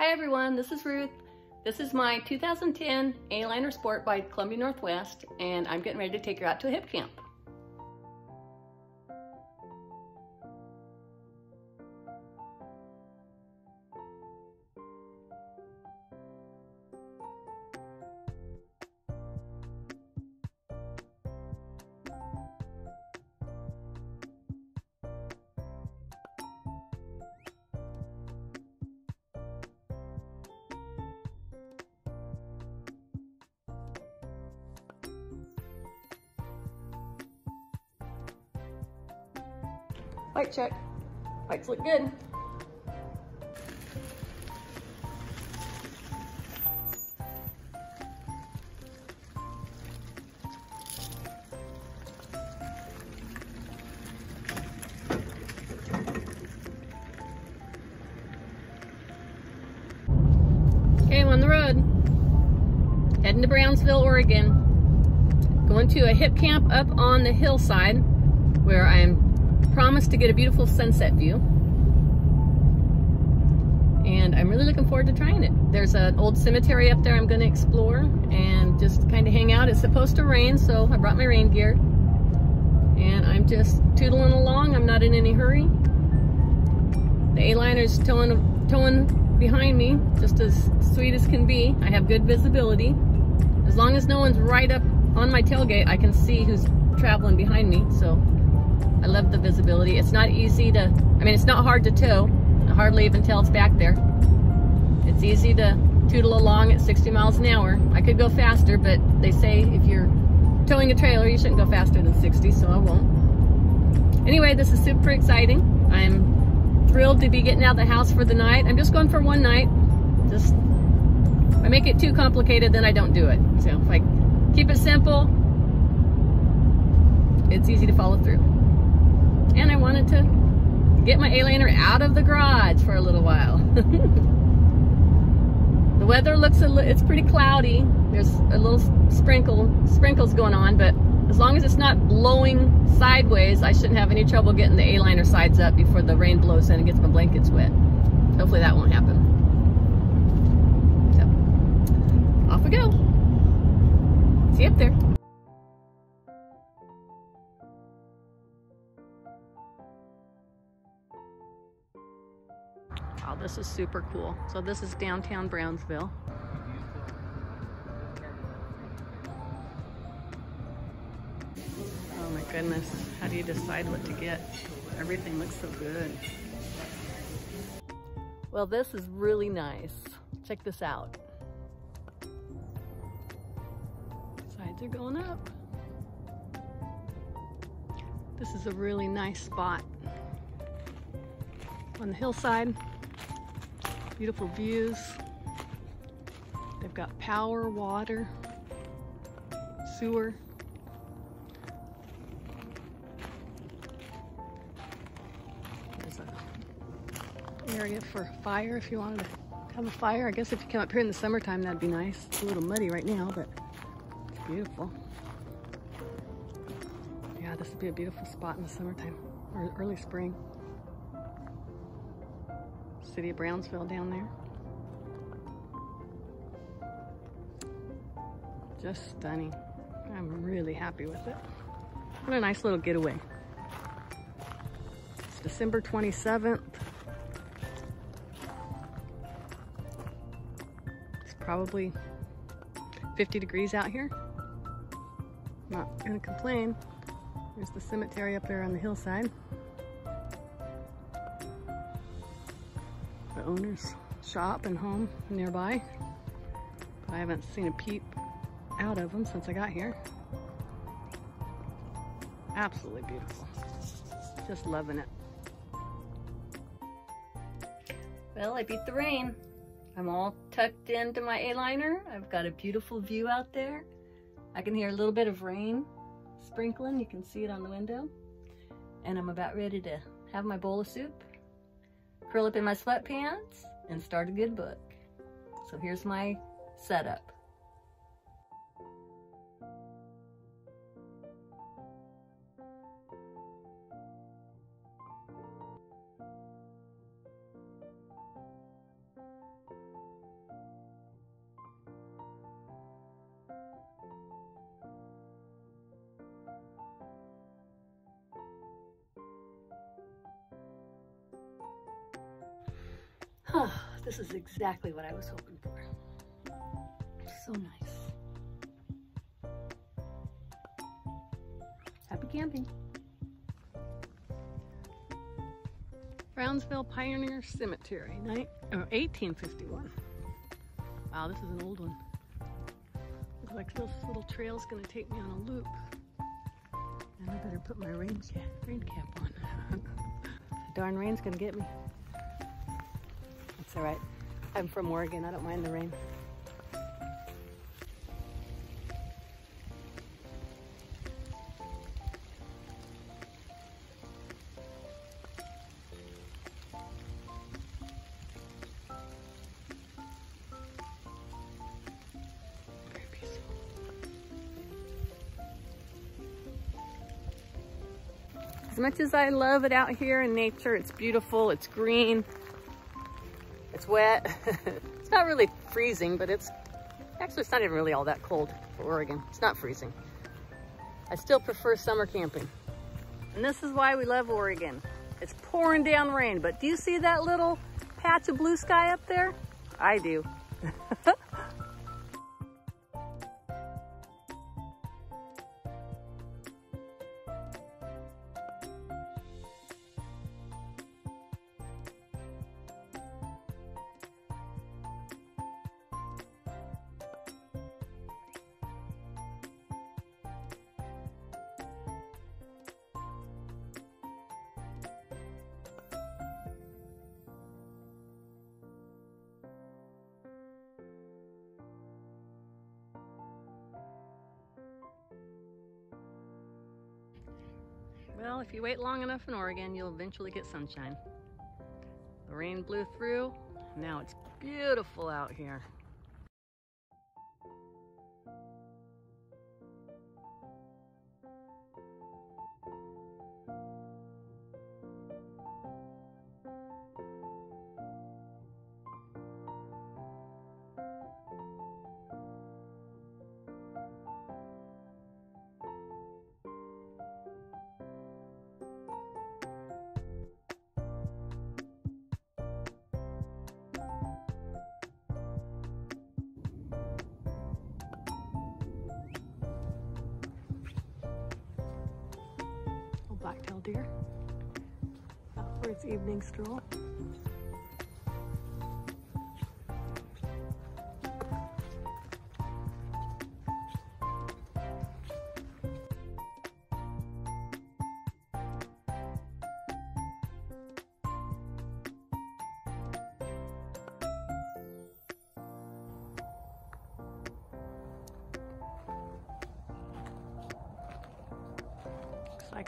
Hi everyone, this is Ruth. This is my 2010 A-Liner Sport by Columbia Northwest and I'm getting ready to take her out to a hip camp. White check. Whites look good. Okay, on the road. Heading to Brownsville, Oregon. Going to a hip camp up on the hillside where I'm promised to get a beautiful sunset view. And I'm really looking forward to trying it. There's an old cemetery up there I'm going to explore and just kind of hang out. It's supposed to rain, so I brought my rain gear. And I'm just tootling along. I'm not in any hurry. The A-liner's towing, towing behind me, just as sweet as can be. I have good visibility. As long as no one's right up on my tailgate, I can see who's traveling behind me, so I love the visibility. It's not easy to, I mean, it's not hard to tow. I hardly even tell it's back there. It's easy to tootle along at 60 miles an hour. I could go faster, but they say if you're towing a trailer, you shouldn't go faster than 60, so I won't. Anyway, this is super exciting. I'm thrilled to be getting out of the house for the night. I'm just going for one night. Just, if I make it too complicated, then I don't do it. So if I keep it simple, it's easy to follow through and I wanted to get my A-liner out of the garage for a little while. the weather looks, a it's pretty cloudy. There's a little sprinkle, sprinkles going on, but as long as it's not blowing sideways, I shouldn't have any trouble getting the A-liner sides up before the rain blows in and gets my blankets wet. Hopefully that won't happen. So, off we go. See you up there. This is super cool. So this is downtown Brownsville. Oh my goodness, how do you decide what to get? Everything looks so good. Well, this is really nice. Check this out. Sides are going up. This is a really nice spot on the hillside. Beautiful views. They've got power, water, sewer. There's an area for fire if you wanted to have a fire. I guess if you come up here in the summertime, that'd be nice. It's a little muddy right now, but it's beautiful. Yeah, this would be a beautiful spot in the summertime or early spring city of Brownsville down there. Just stunning. I'm really happy with it. What a nice little getaway. It's December 27th. It's probably 50 degrees out here. Not gonna complain. There's the cemetery up there on the hillside. The owner's shop and home nearby. But I haven't seen a peep out of them since I got here. Absolutely beautiful. Just loving it. Well, I beat the rain. I'm all tucked into my A-liner. I've got a beautiful view out there. I can hear a little bit of rain sprinkling. You can see it on the window. And I'm about ready to have my bowl of soup curl up in my sweatpants, and start a good book. So here's my setup. This is exactly what I was hoping for. So nice. Happy camping. Brownsville Pioneer Cemetery, 1851. Wow, this is an old one. Looks like this little trail's gonna take me on a loop. And I better put my rain cap, rain cap on. Darn rain's gonna get me. That's all right. I'm from Oregon, I don't mind the rain. As much as I love it out here in nature, it's beautiful, it's green, it's wet. it's not really freezing, but it's, actually it's not even really all that cold for Oregon. It's not freezing. I still prefer summer camping. And this is why we love Oregon. It's pouring down rain, but do you see that little patch of blue sky up there? I do. Well, if you wait long enough in Oregon, you'll eventually get sunshine. The rain blew through. Now it's beautiful out here. Deer out for its evening stroll.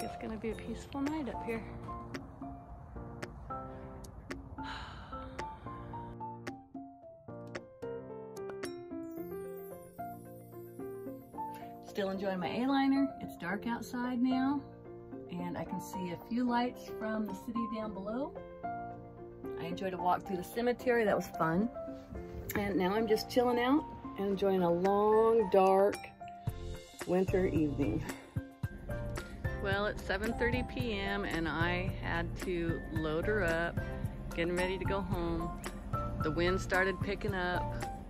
Like it's gonna be a peaceful night up here. Still enjoying my A-liner. It's dark outside now and I can see a few lights from the city down below. I enjoyed a walk through the cemetery. That was fun. And now I'm just chilling out and enjoying a long, dark winter evening. Well, it's 7.30 p.m. and I had to load her up, getting ready to go home. The wind started picking up.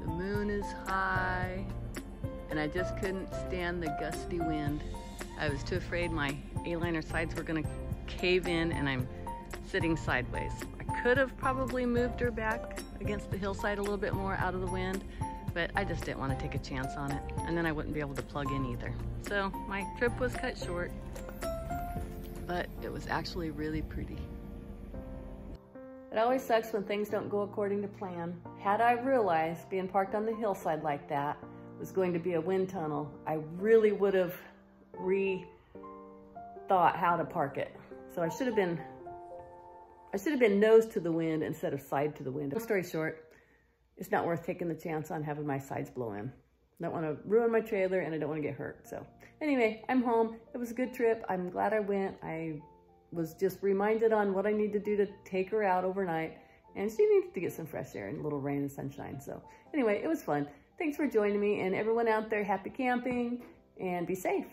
The moon is high and I just couldn't stand the gusty wind. I was too afraid my A-liner sides were gonna cave in and I'm sitting sideways. I could have probably moved her back against the hillside a little bit more out of the wind, but I just didn't want to take a chance on it. And then I wouldn't be able to plug in either. So my trip was cut short, but it was actually really pretty. It always sucks when things don't go according to plan. Had I realized being parked on the hillside like that was going to be a wind tunnel, I really would have rethought how to park it. So I should have been I should have been nose to the wind instead of side to the wind. Long story short, it's not worth taking the chance on having my sides blow in. I don't want to ruin my trailer and I don't want to get hurt. So anyway, I'm home. It was a good trip. I'm glad I went. I was just reminded on what I need to do to take her out overnight. And she needed to get some fresh air and a little rain and sunshine. So anyway, it was fun. Thanks for joining me and everyone out there, happy camping and be safe.